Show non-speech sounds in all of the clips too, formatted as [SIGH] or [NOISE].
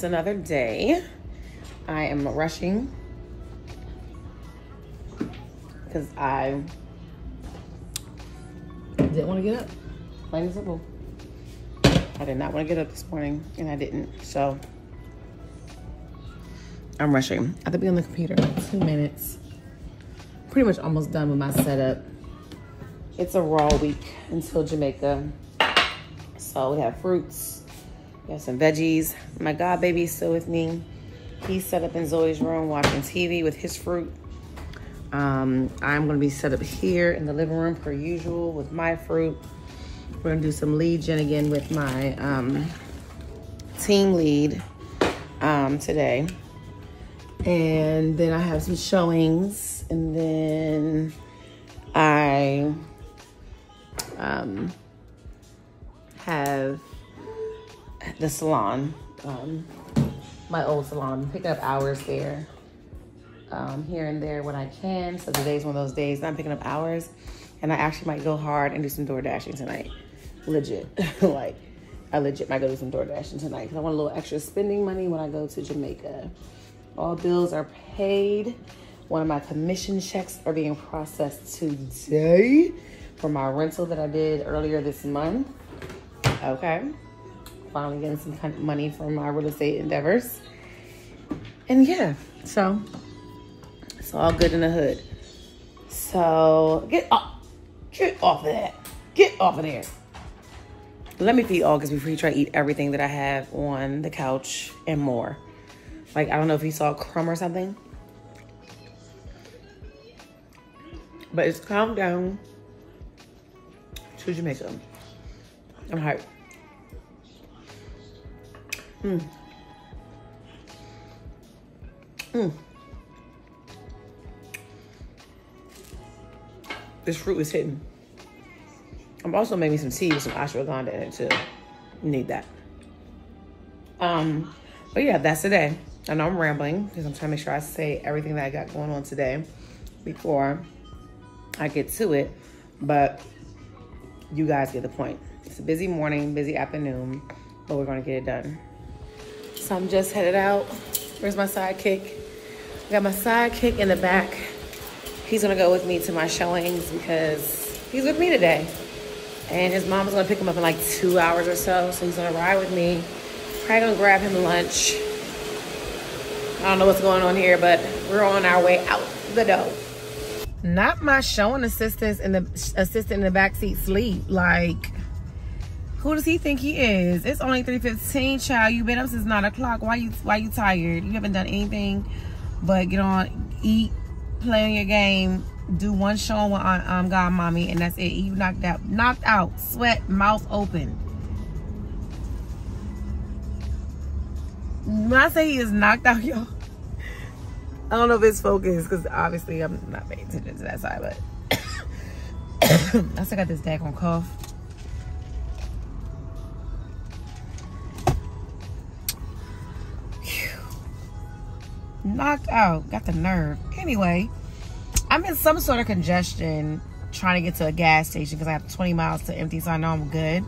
it's another day. I am rushing because I didn't want to get up. Plain and simple. I did not want to get up this morning and I didn't. So I'm rushing. I have to be on the computer in two minutes. Pretty much almost done with my setup. It's a raw week until Jamaica. So we have fruits, have some veggies. My god baby's still with me. He's set up in Zoe's room watching TV with his fruit. Um, I'm gonna be set up here in the living room per usual with my fruit. We're gonna do some lead gen again with my um, team lead um, today. And then I have some showings and then I um, have the salon, um, my old salon, picking up hours there um, here and there when I can. So today's one of those days I'm picking up hours and I actually might go hard and do some door dashing tonight. Legit. [LAUGHS] like, I legit might go do some door dashing tonight because I want a little extra spending money when I go to Jamaica. All bills are paid. One of my commission checks are being processed today for my rental that I did earlier this month. Okay. Finally getting some kind of money from my real estate endeavors. And yeah, so it's all good in the hood. So get off, get off of that. Get off of there. Let me feed August before he try to eat everything that I have on the couch and more. Like, I don't know if he saw a crumb or something. But it's calmed down to Jamaica. I'm hyped. Mm. Mm. This fruit is hitting. I'm also making some tea with some ashwagandha in it too. need that. Um, but yeah, that's today. I know I'm rambling because I'm trying to make sure I say everything that I got going on today before I get to it. But you guys get the point. It's a busy morning, busy afternoon, but we're gonna get it done. So I'm just headed out. Where's my sidekick? I got my sidekick in the back. He's gonna go with me to my showings because he's with me today. And his mom's gonna pick him up in like two hours or so. So he's gonna ride with me. Probably gonna grab him lunch. I don't know what's going on here, but we're on our way out the door. Not my showing assistants and the assistant in the back seat sleep. Like, who does he think he is? It's only 3.15, child. You've been up since 9 o'clock. Why you why you tired? You haven't done anything but get on, eat, play on your game, do one show with um, God Mommy, and that's it. You knocked out, knocked out, sweat, mouth open. When I say he is knocked out, [LAUGHS] y'all, I don't know if it's focused because obviously I'm not paying attention to that side, but [COUGHS] I still got this daggone cough. Knocked out, got the nerve. Anyway, I'm in some sort of congestion trying to get to a gas station because I have 20 miles to empty, so I know I'm good.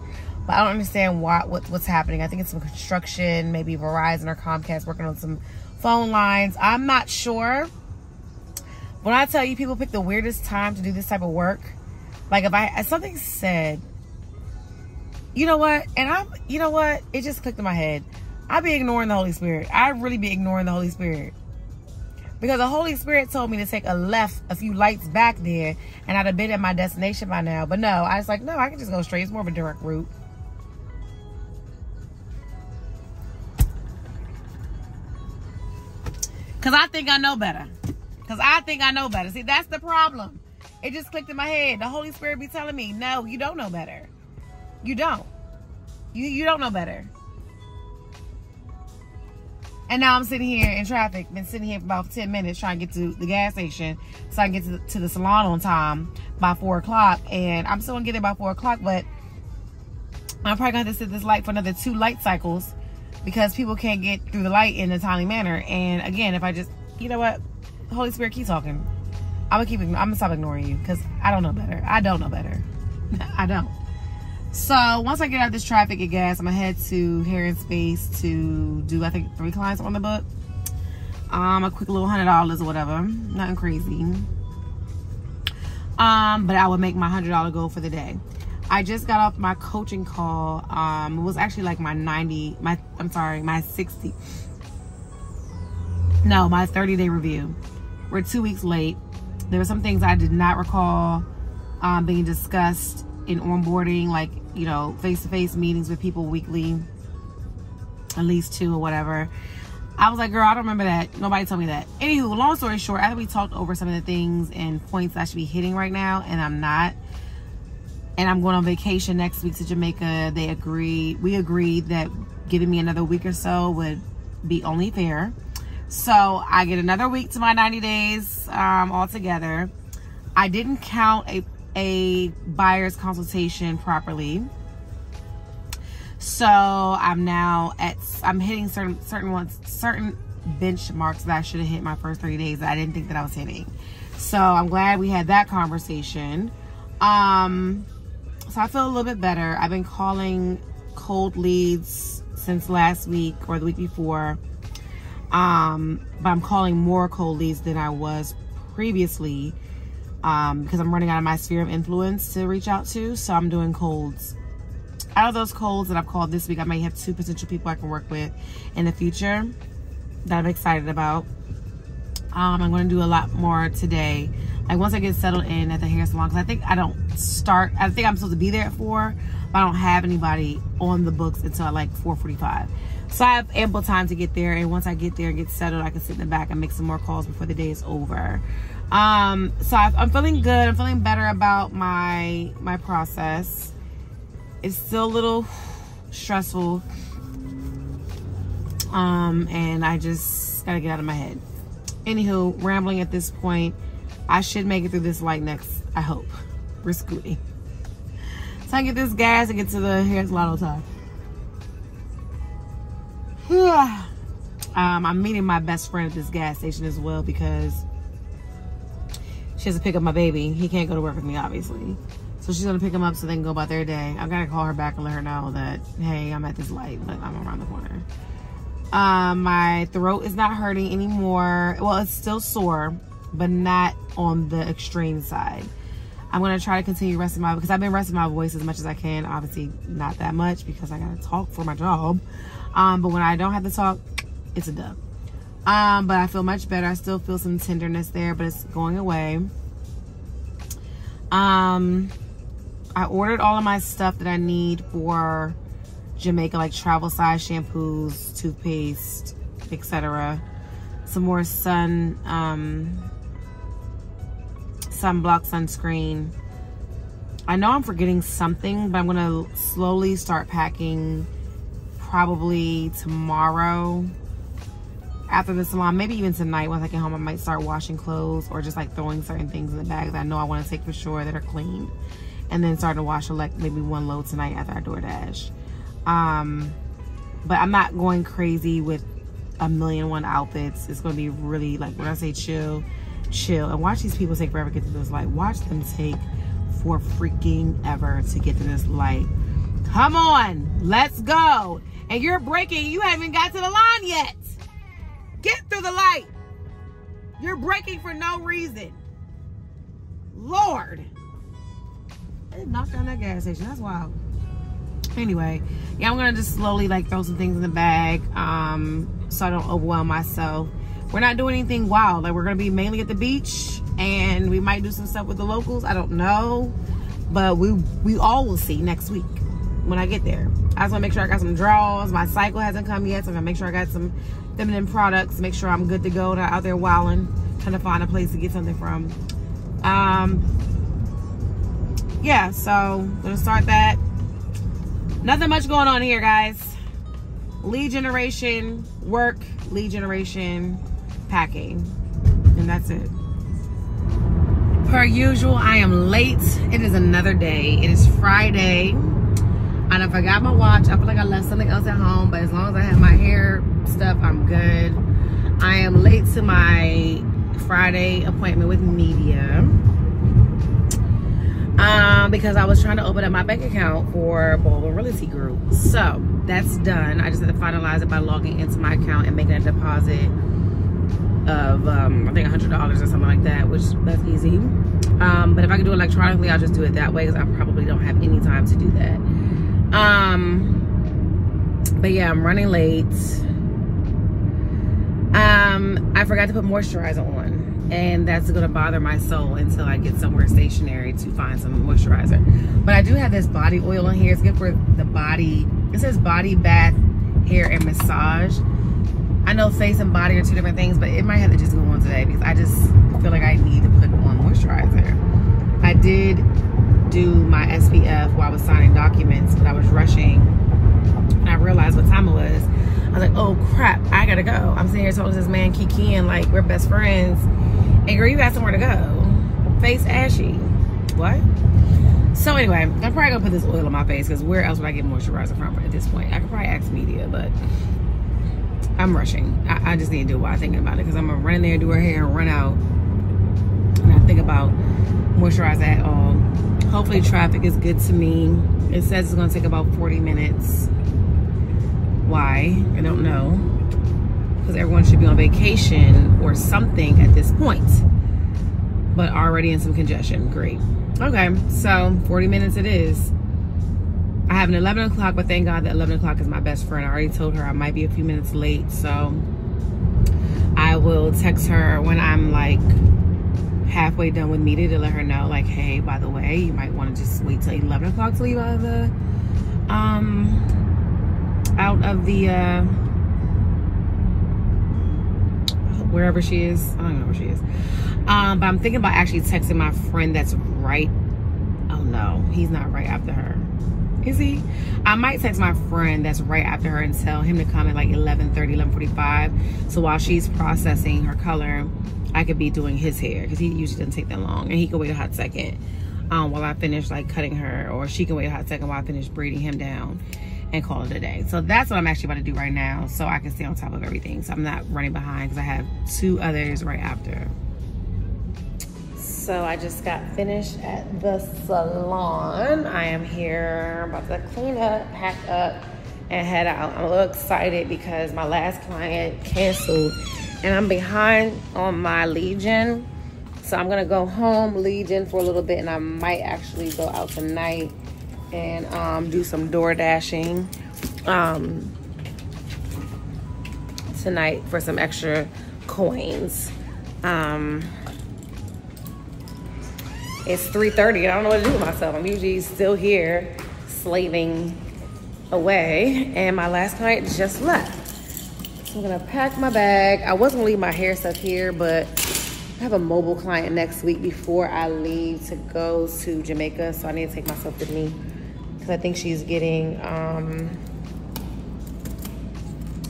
But I don't understand why, what, what's happening. I think it's some construction, maybe Verizon or Comcast working on some phone lines. I'm not sure. When I tell you people pick the weirdest time to do this type of work, like if I, something said, you know what? And I'm, you know what? It just clicked in my head. I be ignoring the Holy Spirit. I really be ignoring the Holy Spirit. Because the Holy Spirit told me to take a left a few lights back there and I'd have been at my destination by now. But no, I was like, no, I can just go straight. It's more of a direct route. Because I think I know better. Because I think I know better. See, that's the problem. It just clicked in my head. The Holy Spirit be telling me, no, you don't know better. You don't. You, you don't know better. And now I'm sitting here in traffic, been sitting here for about 10 minutes trying to get to the gas station so I can get to the, to the salon on time by 4 o'clock. And I'm still going to get there by 4 o'clock, but I'm probably going to have to sit this light for another two light cycles because people can't get through the light in a timely manner. And again, if I just, you know what? Holy Spirit, keep talking. I'm gonna keep. I'm gonna stop ignoring you because I don't know better. I don't know better. [LAUGHS] I don't. So once I get out of this traffic and gas, I'm gonna head to Hair and Space to do I think three clients on the book. Um, a quick little hundred dollars or whatever, nothing crazy. Um, but I would make my hundred dollar goal for the day. I just got off my coaching call. Um, it was actually like my 90, my I'm sorry, my 60. No, my 30 day review. We're two weeks late. There were some things I did not recall um, being discussed in onboarding, like you know, face to face meetings with people weekly, at least two or whatever. I was like, girl, I don't remember that. Nobody told me that. Anywho, long story short, after we talked over some of the things and points I should be hitting right now, and I'm not, and I'm going on vacation next week to Jamaica, they agreed, we agreed that giving me another week or so would be only fair. So I get another week to my 90 days um, altogether. I didn't count a a buyer's consultation properly. So I'm now at I'm hitting certain certain ones certain benchmarks that I should have hit my first 30 days that I didn't think that I was hitting. So I'm glad we had that conversation. Um so I feel a little bit better. I've been calling cold leads since last week or the week before. Um, but I'm calling more cold leads than I was previously um, because I'm running out of my sphere of influence to reach out to. So I'm doing colds. Out of those colds that I've called this week, I may have two potential people I can work with in the future that I'm excited about. Um, I'm going to do a lot more today. Like once I get settled in at the hair salon, because I think I don't start, I think I'm supposed to be there at 4, but I don't have anybody on the books until like 4.45. So I have ample time to get there. And once I get there and get settled, I can sit in the back and make some more calls before the day is over. Um, so I, I'm feeling good. I'm feeling better about my my process. It's still a little stressful. Um, and I just gotta get out of my head. Anywho, rambling at this point. I should make it through this light next, I hope. We're scooting. So I get this gas and get to the hair salon time. [SIGHS] um, I'm meeting my best friend at this gas station as well because she has to pick up my baby. He can't go to work with me, obviously. So she's gonna pick him up so they can go about their day. I'm gonna call her back and let her know that, hey, I'm at this light, but I'm around the corner. Um, my throat is not hurting anymore. Well, it's still sore, but not on the extreme side. I'm gonna try to continue resting my voice because I've been resting my voice as much as I can. Obviously, not that much because I gotta talk for my job. Um, but when I don't have to talk, it's a dub. Um, but I feel much better. I still feel some tenderness there, but it's going away. Um, I ordered all of my stuff that I need for Jamaica, like travel size shampoos, toothpaste, etc. Some more sun, um, sunblock, sunscreen. I know I'm forgetting something, but I'm gonna slowly start packing probably tomorrow after the salon, maybe even tonight once I get home, I might start washing clothes or just like throwing certain things in the bag that I know I want to take for sure that are clean. And then start to wash like maybe one load tonight after I DoorDash. Um, but I'm not going crazy with a million one outfits. It's going to be really like when I say chill, chill. And watch these people take forever to get to this light. Watch them take for freaking ever to get to this light. Come on, let's go. And you're braking, you haven't got to the line yet. Get through the light. You're braking for no reason. Lord. They knocked down that gas station. That's wild. Anyway, yeah, I'm gonna just slowly like throw some things in the bag um, so I don't overwhelm myself. We're not doing anything wild. Like we're gonna be mainly at the beach and we might do some stuff with the locals. I don't know. But we we all will see next week when I get there. I just wanna make sure I got some draws. My cycle hasn't come yet, so I'm gonna make sure I got some feminine products. Make sure I'm good to go. Not out there wilding, trying to find a place to get something from. Um, yeah, so gonna start that. Nothing much going on here, guys. Lead generation, work, lead generation, packing, and that's it. Per usual, I am late. It is another day. It is Friday. And I forgot my watch. I feel like I left something else at home, but as long as I have my hair stuff, I'm good. I am late to my Friday appointment with media. um, because I was trying to open up my bank account for Baldwin Realty Group. So that's done. I just had to finalize it by logging into my account and making a deposit of um, I think $100 or something like that, which that's easy. Um, but if I can do it electronically, I'll just do it that way because I probably don't have any time to do that. Um, but yeah, I'm running late. Um, I forgot to put moisturizer on and that's gonna bother my soul until I get somewhere stationary to find some moisturizer. But I do have this body oil in here. It's good for the body. It says body bath, hair, and massage. I know face and body are two different things, but it might have to just go on today because I just feel like I need to put on moisturizer. I did do my SPF while I was signing documents, but I was rushing and I realized what time it was. I was like, oh crap, I gotta go. I'm sitting here talking to this man, Kiki, and like we're best friends. And girl, you got somewhere to go. Face ashy. What? So anyway, I'm probably gonna put this oil on my face because where else would I get moisturizer from at this point? I could probably ask media, but I'm rushing. I, I just need to do while I'm thinking about it because I'm gonna run in there, do her hair, and run out. And I think about moisturizer at all. Hopefully traffic is good to me. It says it's gonna take about 40 minutes. Why? I don't know because everyone should be on vacation or something at this point but already in some congestion great okay so 40 minutes it is I have an 11 o'clock but thank God that 11 o'clock is my best friend I already told her I might be a few minutes late so I will text her when I'm like halfway done with media to let her know like hey by the way you might want to just wait till 11 o'clock to leave out of the um out of the uh wherever she is. I don't know where she is. Um, but I'm thinking about actually texting my friend that's right. Oh no, he's not right after her. Is he? I might text my friend that's right after her and tell him to come at like 11:30, 11:45. So while she's processing her color, I could be doing his hair because he usually doesn't take that long, and he can wait a hot second um, while I finish like cutting her, or she can wait a hot second while I finish braiding him down and call it a day. So that's what I'm actually about to do right now so I can stay on top of everything. So I'm not running behind because I have two others right after. So I just got finished at the salon. I am here about to clean up, pack up, and head out. I'm a little excited because my last client canceled and I'm behind on my lead gen. So I'm gonna go home, lead gen for a little bit, and I might actually go out tonight and um, do some door dashing um, tonight for some extra coins. Um, it's 3.30. I don't know what to do with myself. I'm usually still here slaving away and my last client just left. So I'm gonna pack my bag. I was gonna leave my hair stuff here, but I have a mobile client next week before I leave to go to Jamaica. So I need to take myself with me because I think she's getting, um,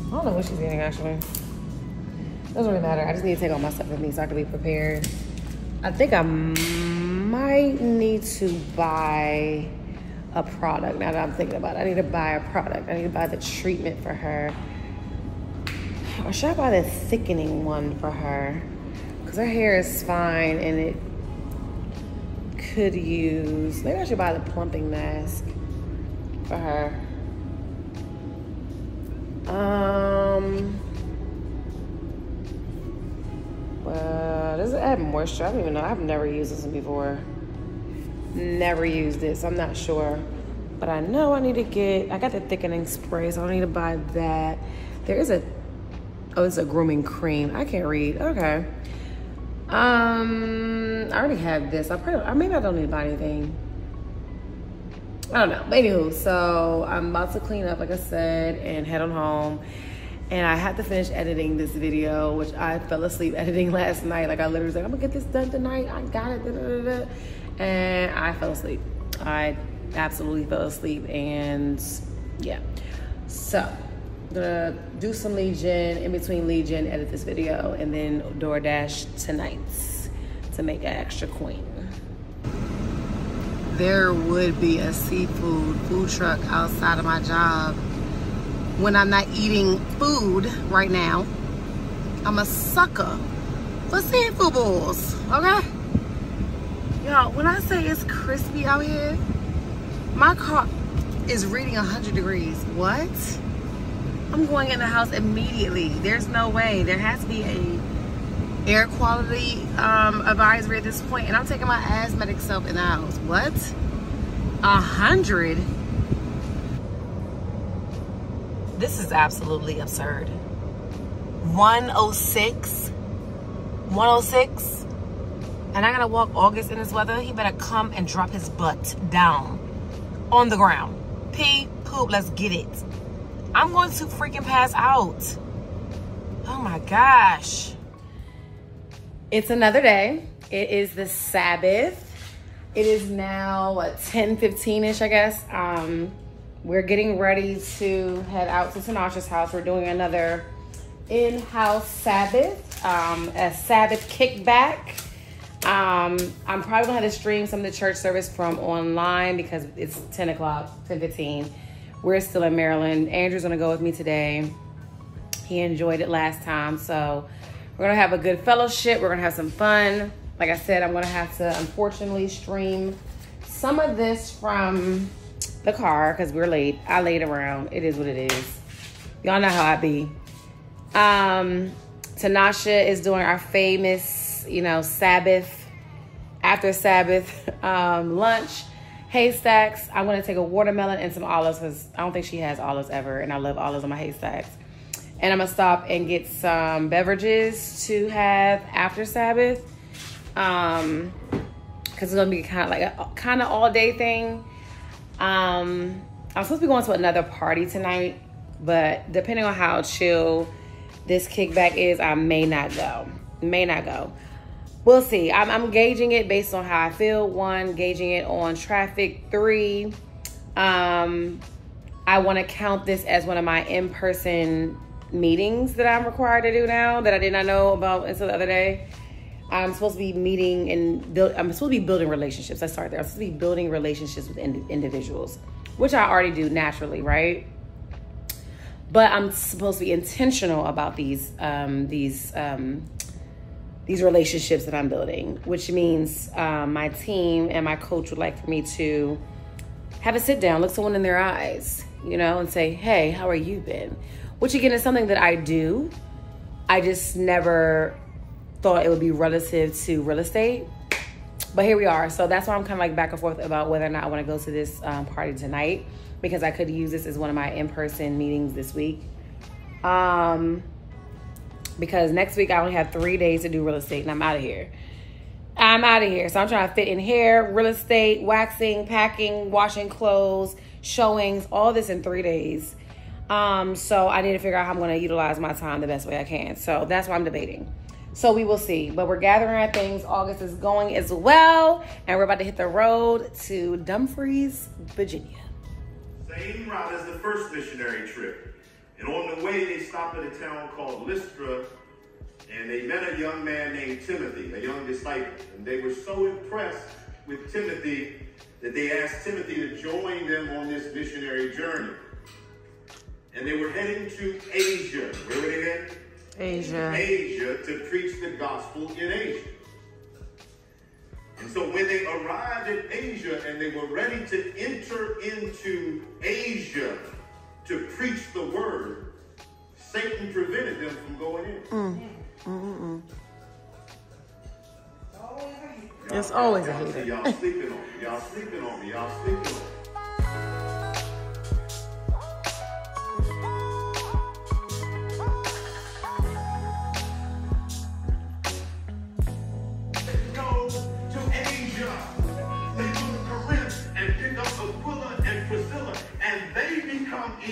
I don't know what she's getting actually. Doesn't really matter. I just need to take all my stuff with me so I can be prepared. I think I might need to buy a product now that I'm thinking about it. I need to buy a product. I need to buy the treatment for her. Or should I buy the thickening one for her? Because her hair is fine and it could use, maybe I should buy the plumping mask for her. Um, does it add moisture? I don't even know. I've never used this before. Never used this. I'm not sure. But I know I need to get, I got the thickening spray, so I don't need to buy that. There is a, oh, it's a grooming cream. I can't read. Okay. Um, I already have this. I probably, I maybe I don't need to buy anything. I don't know. But anywho, so I'm about to clean up, like I said, and head on home. And I had to finish editing this video, which I fell asleep [LAUGHS] editing last night. Like I literally was like, I'm gonna get this done tonight. I got it. Da, da, da, and I fell asleep. I absolutely fell asleep. And yeah. So I'm gonna do some lead gen, in between lead gen, edit this video, and then DoorDash tonight to make an extra coin there would be a seafood food truck outside of my job when I'm not eating food right now. I'm a sucker for seafood bowls, okay? Y'all, when I say it's crispy out here, my car is reading 100 degrees. What? I'm going in the house immediately. There's no way. There has to be a air quality um, advisory at this point, and I'm taking my asthmatic self in the house. What? A hundred? This is absolutely absurd. 106? 106? And I gotta walk August in this weather. He better come and drop his butt down on the ground. Pee, poop, let's get it. I'm going to freaking pass out. Oh my gosh. It's another day. It is the Sabbath. It is now what 10 15 ish, I guess. Um, we're getting ready to head out to Tanasha's house. We're doing another in house Sabbath, um, a Sabbath kickback. Um, I'm probably gonna have to stream some of the church service from online because it's 10 o'clock, 10 15. We're still in Maryland. Andrew's gonna go with me today. He enjoyed it last time, so we're gonna have a good fellowship. We're gonna have some fun. Like I said, I'm gonna have to unfortunately stream some of this from the car because we're late. I laid around. It is what it is. Y'all know how I be. Um, Tanasha is doing our famous, you know, Sabbath, after Sabbath [LAUGHS] um, lunch. Haystacks. I'm gonna take a watermelon and some olives because I don't think she has olives ever, and I love olives on my haystacks and I'm gonna stop and get some beverages to have after Sabbath. Um, cause it's gonna be kind of like a kind of all day thing. Um, I'm supposed to be going to another party tonight, but depending on how chill this kickback is, I may not go. May not go. We'll see. I'm, I'm gauging it based on how I feel. One, gauging it on traffic. Three, um, I want to count this as one of my in-person meetings that I'm required to do now that I did not know about until the other day. I'm supposed to be meeting and build. I'm supposed to be building relationships. I start there. I'm supposed to be building relationships with ind- individuals, which I already do naturally, right? But I'm supposed to be intentional about these um, these um, these relationships that I'm building, which means um, my team and my coach would like for me to have a sit down, look someone in their eyes, you know, and say, "Hey, how are you been?" which again is something that I do. I just never thought it would be relative to real estate. But here we are. So that's why I'm kind of like back and forth about whether or not I want to go to this um, party tonight because I could use this as one of my in person meetings this week. Um, because next week I only have three days to do real estate and I'm out of here. I'm out of here. So I'm trying to fit in hair, real estate, waxing, packing, washing clothes, showings, all this in three days. Um, so I need to figure out how I'm going to utilize my time the best way I can. So that's why I'm debating. So we will see. But we're gathering our things. August is going as well. And we're about to hit the road to Dumfries, Virginia. Same route as the first missionary trip. And on the way, they stopped at a town called Lystra. And they met a young man named Timothy, a young disciple. And they were so impressed with Timothy that they asked Timothy to join them on this missionary journey and they were heading to Asia. Where were they heading? Asia. Asia to preach the gospel in Asia. And so when they arrived in Asia and they were ready to enter into Asia to preach the word, Satan prevented them from going in. Mm. Mm-mm. It's always a hater. Y'all sleeping on me. Y'all sleeping on me. Y'all sleeping on me.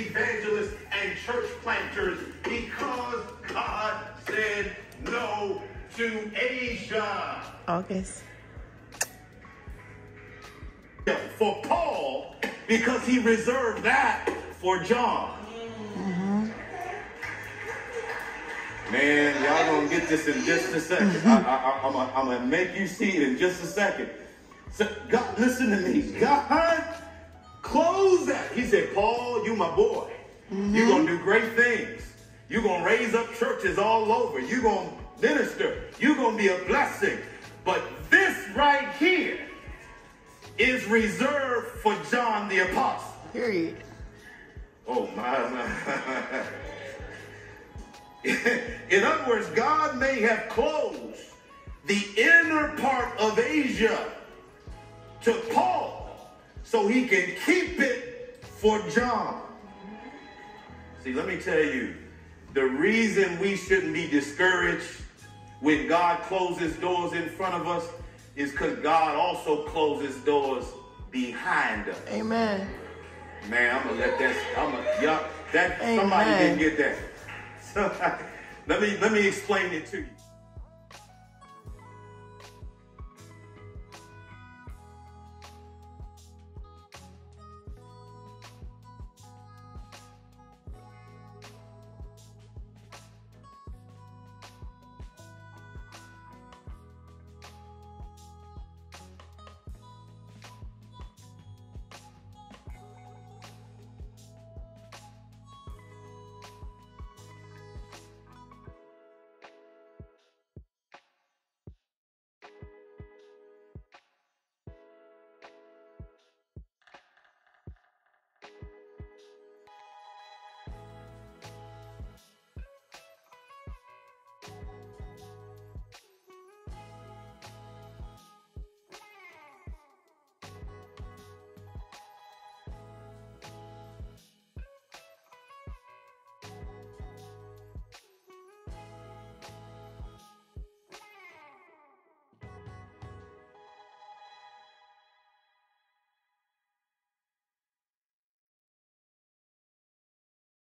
Evangelists and church planters because God said no to Asia. August. For Paul, because he reserved that for John. Mm-hmm. Man, y'all gonna get this in just a 2nd mm-hmm. I, am gonna make you see it in just a second. So, God, listen to me. God Close that. He said, Paul, you my boy. Mm-hmm. You're going to do great things. You're going to raise up churches all over. You're going to minister. You're going to be a blessing. But this right here, is reserved for John the Apostle. Period. Oh my, my. [LAUGHS] In other words, God may have closed the inner part of Asia to Paul so he can keep it for John. See, let me tell you, the reason we shouldn't be discouraged when God closes doors in front of us is because God also closes doors behind us. Amen. Man, I'm gonna let that. I'm gonna, y'all, that Amen. somebody didn't get that. [LAUGHS] So, let me let me explain it to you.